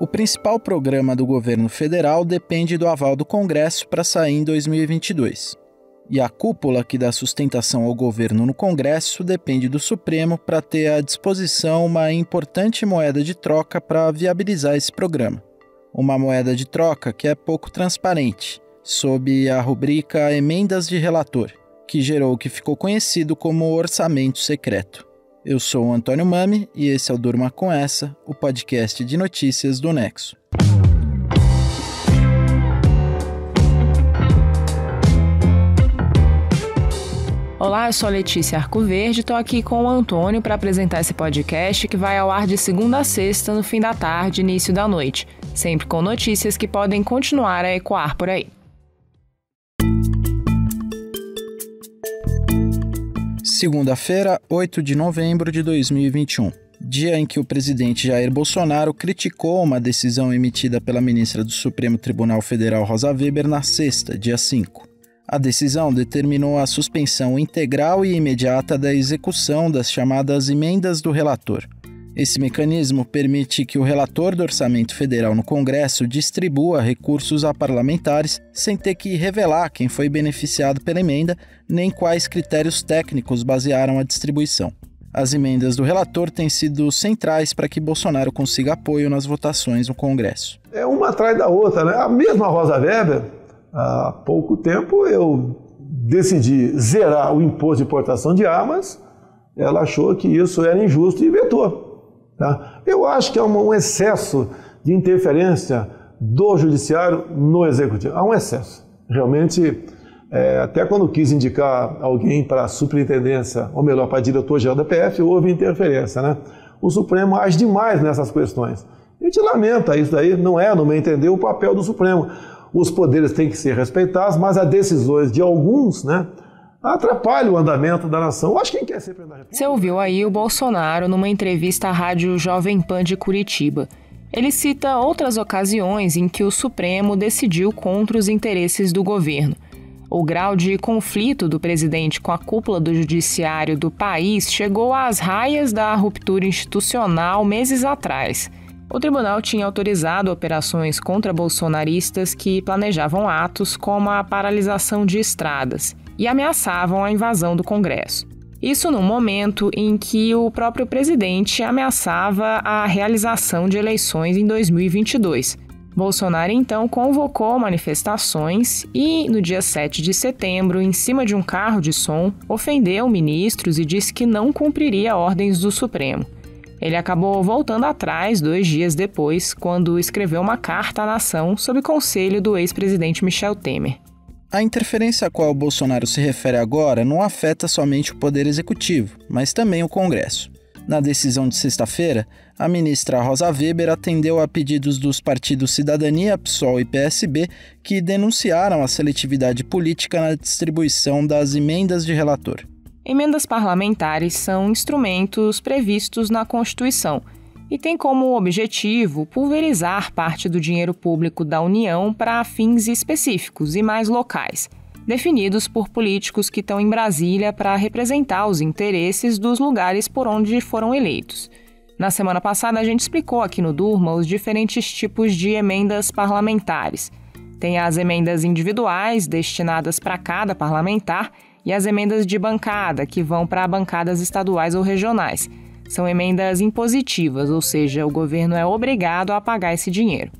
O principal programa do governo federal depende do aval do Congresso para sair em 2022. E a cúpula que dá sustentação ao governo no Congresso depende do Supremo para ter à disposição uma importante moeda de troca para viabilizar esse programa. Uma moeda de troca que é pouco transparente, sob a rubrica Emendas de Relator, que gerou o que ficou conhecido como orçamento secreto. Eu sou o Antônio Mami e esse é o Durma Com Essa, o podcast de notícias do Nexo. Olá, eu sou Letícia Arcoverde e estou aqui com o Antônio para apresentar esse podcast que vai ao ar de segunda a sexta, no fim da tarde, início da noite, sempre com notícias que podem continuar a ecoar por aí. Segunda-feira, 8 de novembro de 2021, dia em que o presidente Jair Bolsonaro criticou uma decisão emitida pela ministra do Supremo Tribunal Federal Rosa Weber na sexta, dia 5. A decisão determinou a suspensão integral e imediata da execução das chamadas emendas do relator, esse mecanismo permite que o relator do orçamento federal no Congresso distribua recursos a parlamentares sem ter que revelar quem foi beneficiado pela emenda nem quais critérios técnicos basearam a distribuição. As emendas do relator têm sido centrais para que Bolsonaro consiga apoio nas votações no Congresso. É uma atrás da outra, né? A mesma Rosa Weber, há pouco tempo eu decidi zerar o imposto de importação de armas, ela achou que isso era injusto e vetou. Tá? Eu acho que há um excesso de interferência do judiciário no executivo. Há um excesso. Realmente, é, até quando quis indicar alguém para a superintendência, ou melhor, para diretor-geral da PF, houve interferência. Né? O Supremo age demais nessas questões. A gente lamenta isso daí, não é, no meu entender, o papel do Supremo. Os poderes têm que ser respeitados, mas as decisões de alguns, né, atrapalha o andamento da nação. Eu acho que quem quer ser presidente da República. Você ouviu aí o Bolsonaro numa entrevista à Rádio Jovem Pan de Curitiba. Ele cita outras ocasiões em que o Supremo decidiu contra os interesses do governo. O grau de conflito do presidente com a cúpula do judiciário do país chegou às raias da ruptura institucional meses atrás. O tribunal tinha autorizado operações contra bolsonaristas que planejavam atos como a paralisação de estradas e ameaçavam a invasão do Congresso. Isso no momento em que o próprio presidente ameaçava a realização de eleições em 2022. Bolsonaro então convocou manifestações e, no dia 7 de setembro, em cima de um carro de som, ofendeu ministros e disse que não cumpriria ordens do Supremo. Ele acabou voltando atrás dois dias depois, quando escreveu uma carta à nação sob conselho do ex-presidente Michel Temer. A interferência a qual Bolsonaro se refere agora não afeta somente o Poder Executivo, mas também o Congresso. Na decisão de sexta-feira, a ministra Rosa Weber atendeu a pedidos dos partidos Cidadania, PSOL e PSB, que denunciaram a seletividade política na distribuição das emendas de relator. Emendas parlamentares são instrumentos previstos na Constituição e tem como objetivo pulverizar parte do dinheiro público da União para fins específicos e mais locais, definidos por políticos que estão em Brasília para representar os interesses dos lugares por onde foram eleitos. Na semana passada, a gente explicou aqui no Durma os diferentes tipos de emendas parlamentares. Tem as emendas individuais, destinadas para cada parlamentar, e as emendas de bancada, que vão para bancadas estaduais ou regionais são emendas impositivas, ou seja, o governo é obrigado a pagar esse dinheiro.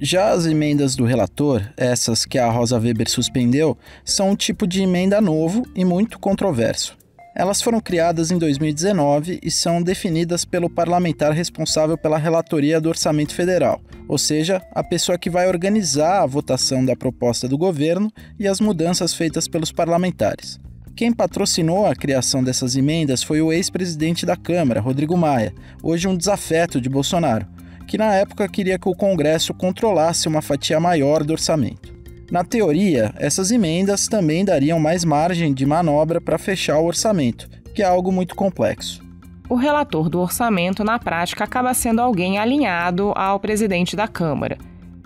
Já as emendas do relator, essas que a Rosa Weber suspendeu, são um tipo de emenda novo e muito controverso. Elas foram criadas em 2019 e são definidas pelo parlamentar responsável pela relatoria do Orçamento Federal, ou seja, a pessoa que vai organizar a votação da proposta do governo e as mudanças feitas pelos parlamentares. Quem patrocinou a criação dessas emendas foi o ex-presidente da Câmara, Rodrigo Maia, hoje um desafeto de Bolsonaro, que na época queria que o Congresso controlasse uma fatia maior do orçamento. Na teoria, essas emendas também dariam mais margem de manobra para fechar o orçamento, que é algo muito complexo. O relator do orçamento, na prática, acaba sendo alguém alinhado ao presidente da Câmara.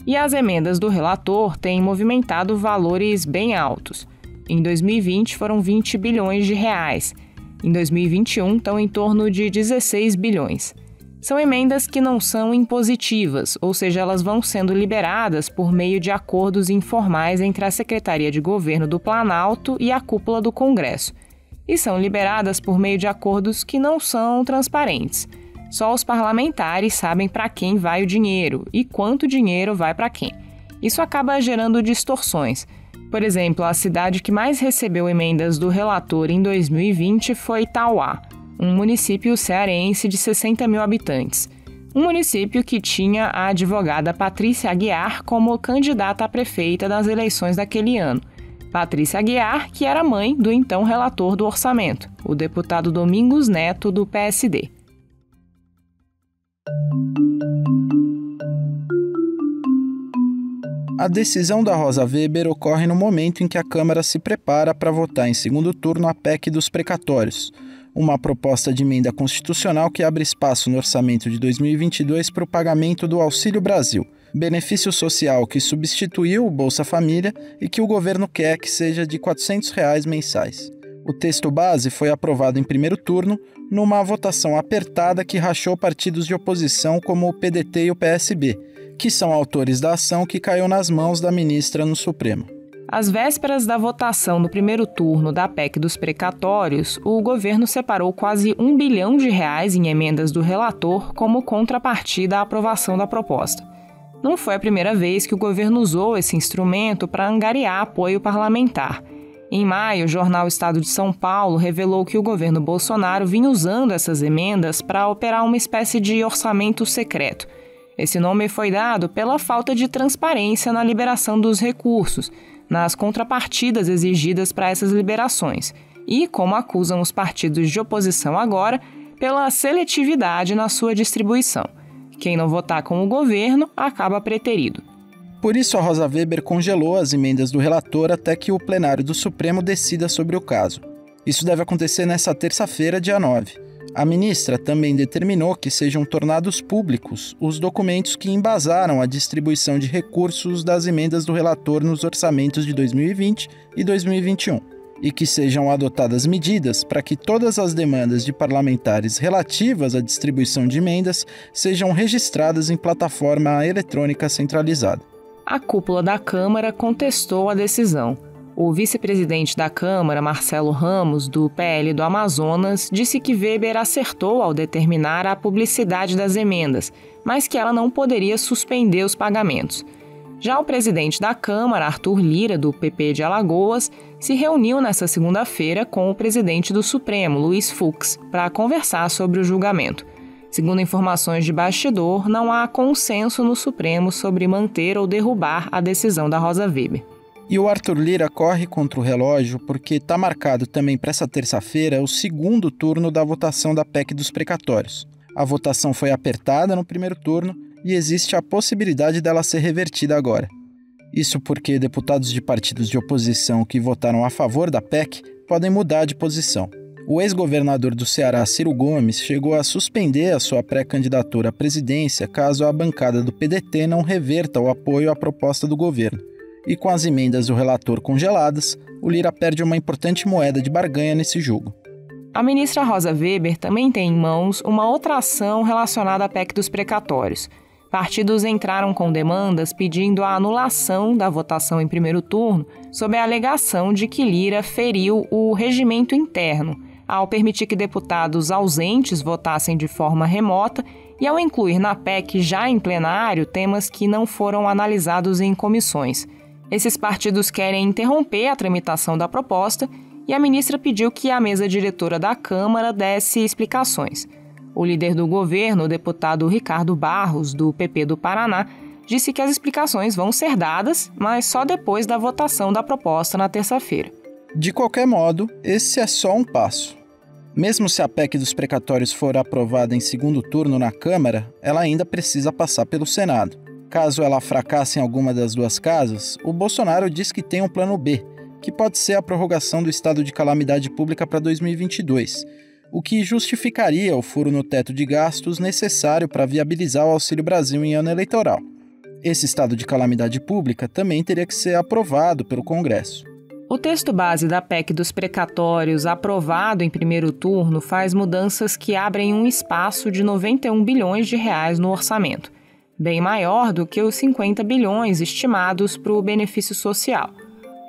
E as emendas do relator têm movimentado valores bem altos. Em 2020 foram 20 bilhões de reais. Em 2021 estão em torno de 16 bilhões. São emendas que não são impositivas, ou seja, elas vão sendo liberadas por meio de acordos informais entre a Secretaria de Governo do Planalto e a cúpula do Congresso. E são liberadas por meio de acordos que não são transparentes. Só os parlamentares sabem para quem vai o dinheiro e quanto dinheiro vai para quem. Isso acaba gerando distorções. Por exemplo, a cidade que mais recebeu emendas do relator em 2020 foi Tauá, um município cearense de 60 mil habitantes. Um município que tinha a advogada Patrícia Aguiar como candidata a prefeita nas eleições daquele ano. Patrícia Aguiar, que era mãe do então relator do orçamento, o deputado Domingos Neto, do PSD. A decisão da Rosa Weber ocorre no momento em que a Câmara se prepara para votar em segundo turno a PEC dos precatórios, uma proposta de emenda constitucional que abre espaço no orçamento de 2022 para o pagamento do Auxílio Brasil, benefício social que substituiu o Bolsa Família e que o governo quer que seja de 400 reais mensais. O texto base foi aprovado em primeiro turno, numa votação apertada que rachou partidos de oposição como o PDT e o PSB, que são autores da ação que caiu nas mãos da ministra no Supremo. Às vésperas da votação no primeiro turno da PEC dos precatórios, o governo separou quase um bilhão de reais em emendas do relator como contrapartida à aprovação da proposta. Não foi a primeira vez que o governo usou esse instrumento para angariar apoio parlamentar. Em maio, o jornal Estado de São Paulo revelou que o governo Bolsonaro vinha usando essas emendas para operar uma espécie de orçamento secreto. Esse nome foi dado pela falta de transparência na liberação dos recursos nas contrapartidas exigidas para essas liberações e, como acusam os partidos de oposição agora, pela seletividade na sua distribuição. Quem não votar com o governo acaba preterido. Por isso, a Rosa Weber congelou as emendas do relator até que o plenário do Supremo decida sobre o caso. Isso deve acontecer nesta terça-feira, dia 9. A ministra também determinou que sejam tornados públicos os documentos que embasaram a distribuição de recursos das emendas do relator nos orçamentos de 2020 e 2021 e que sejam adotadas medidas para que todas as demandas de parlamentares relativas à distribuição de emendas sejam registradas em plataforma eletrônica centralizada. A cúpula da Câmara contestou a decisão. O vice-presidente da Câmara, Marcelo Ramos, do PL do Amazonas, disse que Weber acertou ao determinar a publicidade das emendas, mas que ela não poderia suspender os pagamentos. Já o presidente da Câmara, Arthur Lira, do PP de Alagoas, se reuniu nesta segunda-feira com o presidente do Supremo, Luiz Fux, para conversar sobre o julgamento. Segundo informações de bastidor, não há consenso no Supremo sobre manter ou derrubar a decisão da Rosa Weber. E o Arthur Lira corre contra o relógio porque está marcado também para essa terça-feira o segundo turno da votação da PEC dos precatórios. A votação foi apertada no primeiro turno e existe a possibilidade dela ser revertida agora. Isso porque deputados de partidos de oposição que votaram a favor da PEC podem mudar de posição. O ex-governador do Ceará, Ciro Gomes, chegou a suspender a sua pré-candidatura à presidência caso a bancada do PDT não reverta o apoio à proposta do governo e com as emendas do relator congeladas, o Lira perde uma importante moeda de barganha nesse jogo. A ministra Rosa Weber também tem em mãos uma outra ação relacionada à PEC dos precatórios. Partidos entraram com demandas pedindo a anulação da votação em primeiro turno sob a alegação de que Lira feriu o regimento interno ao permitir que deputados ausentes votassem de forma remota e ao incluir na PEC já em plenário temas que não foram analisados em comissões. Esses partidos querem interromper a tramitação da proposta e a ministra pediu que a mesa diretora da Câmara desse explicações. O líder do governo, o deputado Ricardo Barros, do PP do Paraná, disse que as explicações vão ser dadas, mas só depois da votação da proposta na terça-feira. De qualquer modo, esse é só um passo. Mesmo se a PEC dos precatórios for aprovada em segundo turno na Câmara, ela ainda precisa passar pelo Senado. Caso ela fracasse em alguma das duas casas, o Bolsonaro diz que tem um plano B, que pode ser a prorrogação do estado de calamidade pública para 2022, o que justificaria o furo no teto de gastos necessário para viabilizar o Auxílio Brasil em ano eleitoral. Esse estado de calamidade pública também teria que ser aprovado pelo Congresso. O texto base da PEC dos precatórios, aprovado em primeiro turno, faz mudanças que abrem um espaço de 91 bilhões de reais no orçamento, bem maior do que os 50 bilhões estimados para o benefício social.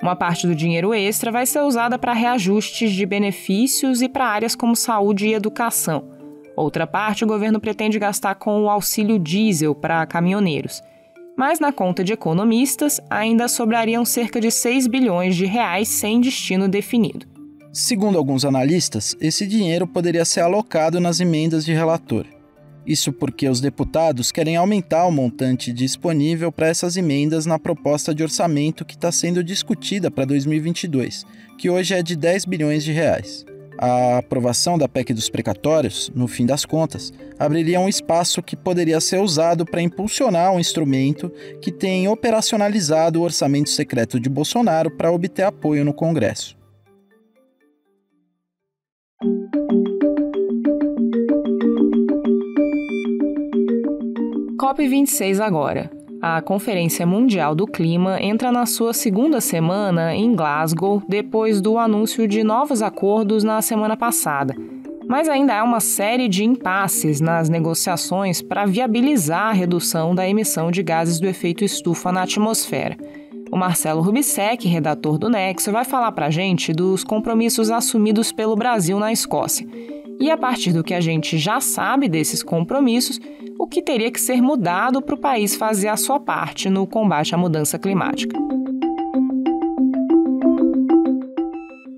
Uma parte do dinheiro extra vai ser usada para reajustes de benefícios e para áreas como saúde e educação. Outra parte o governo pretende gastar com o auxílio diesel para caminhoneiros mas na conta de economistas ainda sobrariam cerca de 6 bilhões de reais sem destino definido. Segundo alguns analistas, esse dinheiro poderia ser alocado nas emendas de relator. Isso porque os deputados querem aumentar o montante disponível para essas emendas na proposta de orçamento que está sendo discutida para 2022, que hoje é de 10 bilhões de reais. A aprovação da PEC dos precatórios, no fim das contas, abriria um espaço que poderia ser usado para impulsionar um instrumento que tem operacionalizado o orçamento secreto de Bolsonaro para obter apoio no Congresso. COP26 agora. A Conferência Mundial do Clima entra na sua segunda semana em Glasgow, depois do anúncio de novos acordos na semana passada. Mas ainda há uma série de impasses nas negociações para viabilizar a redução da emissão de gases do efeito estufa na atmosfera. O Marcelo Rubissec, redator do Nexo, vai falar para a gente dos compromissos assumidos pelo Brasil na Escócia. E a partir do que a gente já sabe desses compromissos, o que teria que ser mudado para o país fazer a sua parte no combate à mudança climática.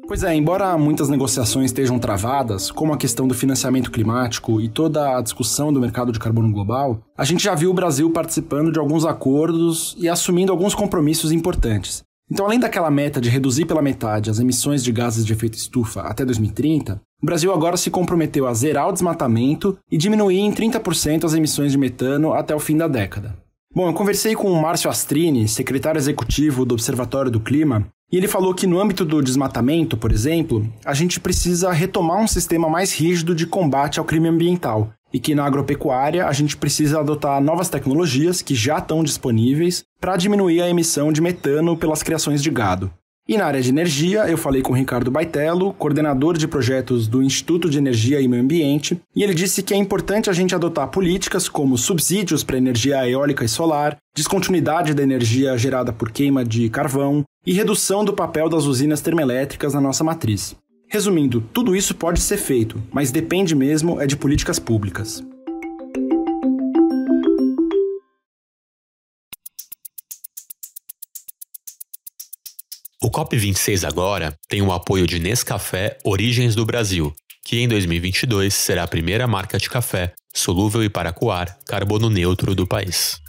Pois é, embora muitas negociações estejam travadas, como a questão do financiamento climático e toda a discussão do mercado de carbono global, a gente já viu o Brasil participando de alguns acordos e assumindo alguns compromissos importantes. Então, além daquela meta de reduzir pela metade as emissões de gases de efeito estufa até 2030, o Brasil agora se comprometeu a zerar o desmatamento e diminuir em 30% as emissões de metano até o fim da década. Bom, eu conversei com o Márcio Astrini, secretário executivo do Observatório do Clima, e ele falou que no âmbito do desmatamento, por exemplo, a gente precisa retomar um sistema mais rígido de combate ao crime ambiental, e que na agropecuária a gente precisa adotar novas tecnologias que já estão disponíveis para diminuir a emissão de metano pelas criações de gado. E na área de energia, eu falei com o Ricardo Baitello, coordenador de projetos do Instituto de Energia e Meio Ambiente, e ele disse que é importante a gente adotar políticas como subsídios para energia eólica e solar, descontinuidade da energia gerada por queima de carvão e redução do papel das usinas termoelétricas na nossa matriz. Resumindo, tudo isso pode ser feito, mas depende mesmo é de políticas públicas. COP26 agora tem o apoio de Nescafé Origens do Brasil, que em 2022 será a primeira marca de café solúvel e para coar carbono neutro do país.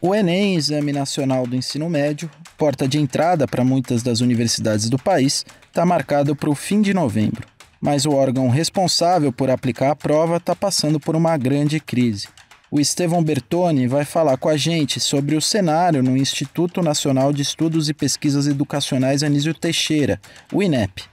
O Enem, Exame Nacional do Ensino Médio, porta de entrada para muitas das universidades do país, está marcado para o fim de novembro. Mas o órgão responsável por aplicar a prova está passando por uma grande crise. O Estevão Bertoni vai falar com a gente sobre o cenário no Instituto Nacional de Estudos e Pesquisas Educacionais Anísio Teixeira, o INEP.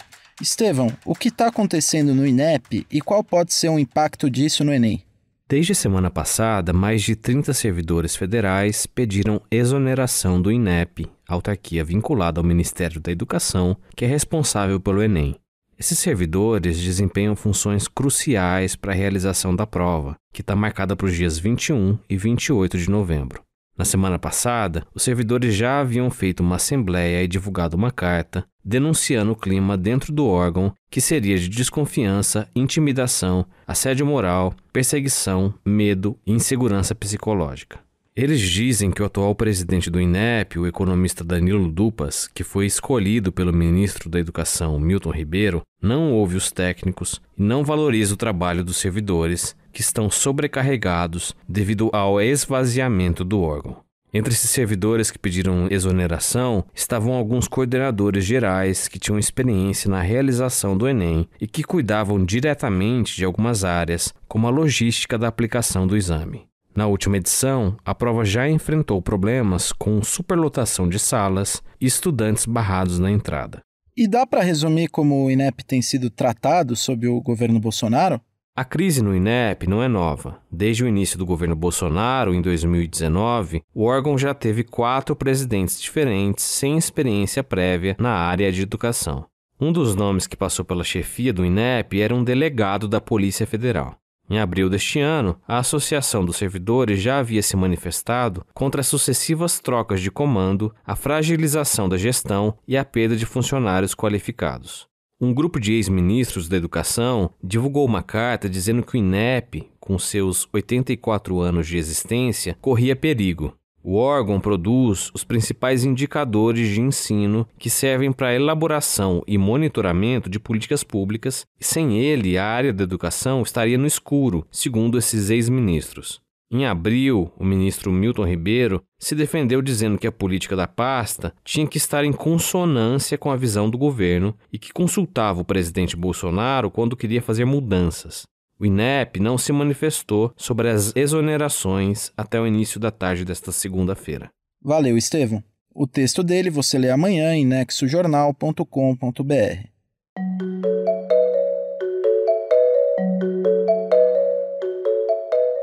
Estevão, o que está acontecendo no INEP e qual pode ser o impacto disso no Enem? Desde semana passada, mais de 30 servidores federais pediram exoneração do INEP, autarquia vinculada ao Ministério da Educação, que é responsável pelo Enem. Esses servidores desempenham funções cruciais para a realização da prova, que está marcada para os dias 21 e 28 de novembro. Na semana passada, os servidores já haviam feito uma assembleia e divulgado uma carta denunciando o clima dentro do órgão que seria de desconfiança, intimidação, assédio moral, perseguição, medo e insegurança psicológica. Eles dizem que o atual presidente do INEP, o economista Danilo Dupas, que foi escolhido pelo ministro da Educação Milton Ribeiro, não ouve os técnicos e não valoriza o trabalho dos servidores, que estão sobrecarregados devido ao esvaziamento do órgão. Entre esses servidores que pediram exoneração estavam alguns coordenadores gerais que tinham experiência na realização do Enem e que cuidavam diretamente de algumas áreas, como a logística da aplicação do exame. Na última edição, a prova já enfrentou problemas com superlotação de salas e estudantes barrados na entrada. E dá para resumir como o INEP tem sido tratado sob o governo Bolsonaro? A crise no INEP não é nova. Desde o início do governo Bolsonaro, em 2019, o órgão já teve quatro presidentes diferentes sem experiência prévia na área de educação. Um dos nomes que passou pela chefia do INEP era um delegado da Polícia Federal. Em abril deste ano, a Associação dos Servidores já havia se manifestado contra as sucessivas trocas de comando, a fragilização da gestão e a perda de funcionários qualificados. Um grupo de ex-ministros da Educação divulgou uma carta dizendo que o INEP, com seus 84 anos de existência, corria perigo. O órgão produz os principais indicadores de ensino que servem para a elaboração e monitoramento de políticas públicas, e sem ele, a área da educação estaria no escuro, segundo esses ex-ministros. Em abril, o ministro Milton Ribeiro se defendeu dizendo que a política da pasta tinha que estar em consonância com a visão do governo e que consultava o presidente Bolsonaro quando queria fazer mudanças. O INEP não se manifestou sobre as exonerações até o início da tarde desta segunda-feira. Valeu, Estevam. O texto dele você lê amanhã em nexojornal.com.br.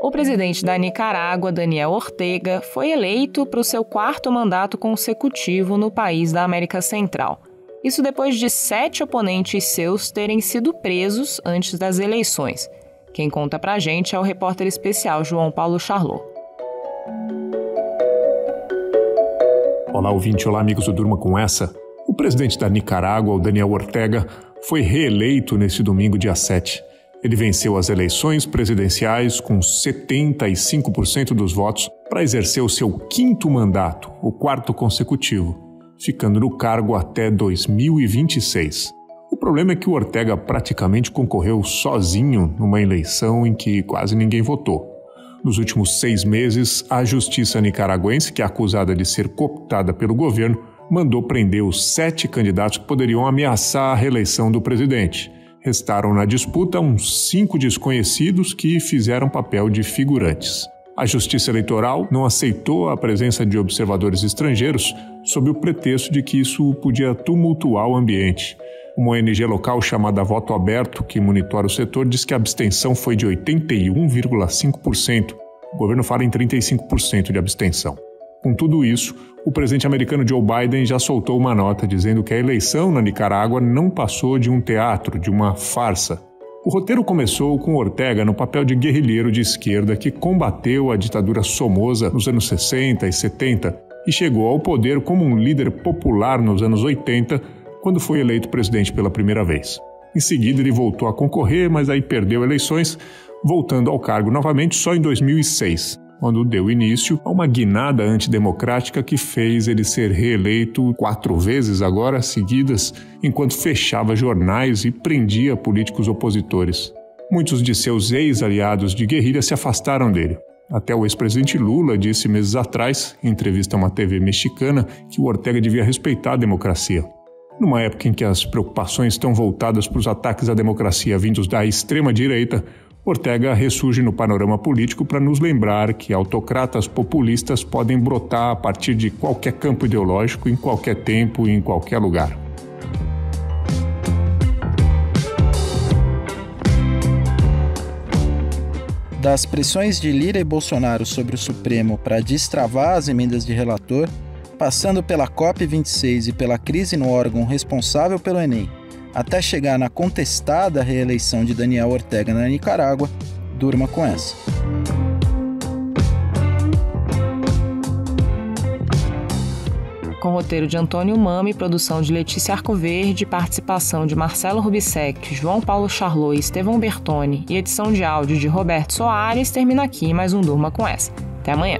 O presidente da Nicarágua, Daniel Ortega, foi eleito para o seu quarto mandato consecutivo no país da América Central. Isso depois de sete oponentes seus terem sido presos antes das eleições. Quem conta pra gente é o repórter especial João Paulo Charlot. Olá, ouvinte, olá, amigos do Durma com essa. O presidente da Nicarágua, o Daniel Ortega, foi reeleito neste domingo, dia 7. Ele venceu as eleições presidenciais com 75% dos votos para exercer o seu quinto mandato, o quarto consecutivo, ficando no cargo até 2026. O problema é que o Ortega praticamente concorreu sozinho numa eleição em que quase ninguém votou. Nos últimos seis meses, a justiça nicaragüense, que é acusada de ser cooptada pelo governo, mandou prender os sete candidatos que poderiam ameaçar a reeleição do presidente. Restaram na disputa uns cinco desconhecidos que fizeram papel de figurantes. A Justiça Eleitoral não aceitou a presença de observadores estrangeiros sob o pretexto de que isso podia tumultuar o ambiente. Uma ONG local chamada Voto Aberto, que monitora o setor, diz que a abstenção foi de 81,5%. O governo fala em 35% de abstenção. Com tudo isso, o presidente americano Joe Biden já soltou uma nota dizendo que a eleição na Nicarágua não passou de um teatro, de uma farsa. O roteiro começou com Ortega no papel de guerrilheiro de esquerda que combateu a ditadura Somoza nos anos 60 e 70 e chegou ao poder como um líder popular nos anos 80, quando foi eleito presidente pela primeira vez. Em seguida, ele voltou a concorrer, mas aí perdeu eleições, voltando ao cargo novamente só em 2006 quando deu início a uma guinada antidemocrática que fez ele ser reeleito quatro vezes agora seguidas, enquanto fechava jornais e prendia políticos opositores. Muitos de seus ex-aliados de guerrilha se afastaram dele. Até o ex-presidente Lula disse meses atrás, em entrevista a uma TV mexicana, que o Ortega devia respeitar a democracia. Numa época em que as preocupações estão voltadas para os ataques à democracia vindos da extrema-direita, Ortega ressurge no panorama político para nos lembrar que autocratas populistas podem brotar a partir de qualquer campo ideológico, em qualquer tempo e em qualquer lugar. Das pressões de Lira e Bolsonaro sobre o Supremo para destravar as emendas de relator, passando pela COP26 e pela crise no órgão responsável pelo Enem, até chegar na contestada reeleição de Daniel Ortega na Nicarágua, durma com essa. Com roteiro de Antônio Mami, produção de Letícia Arcoverde, participação de Marcelo Rubissec, João Paulo Charlot e Estevão Bertoni e edição de áudio de Roberto Soares, termina aqui mais um Durma com essa. Até amanhã.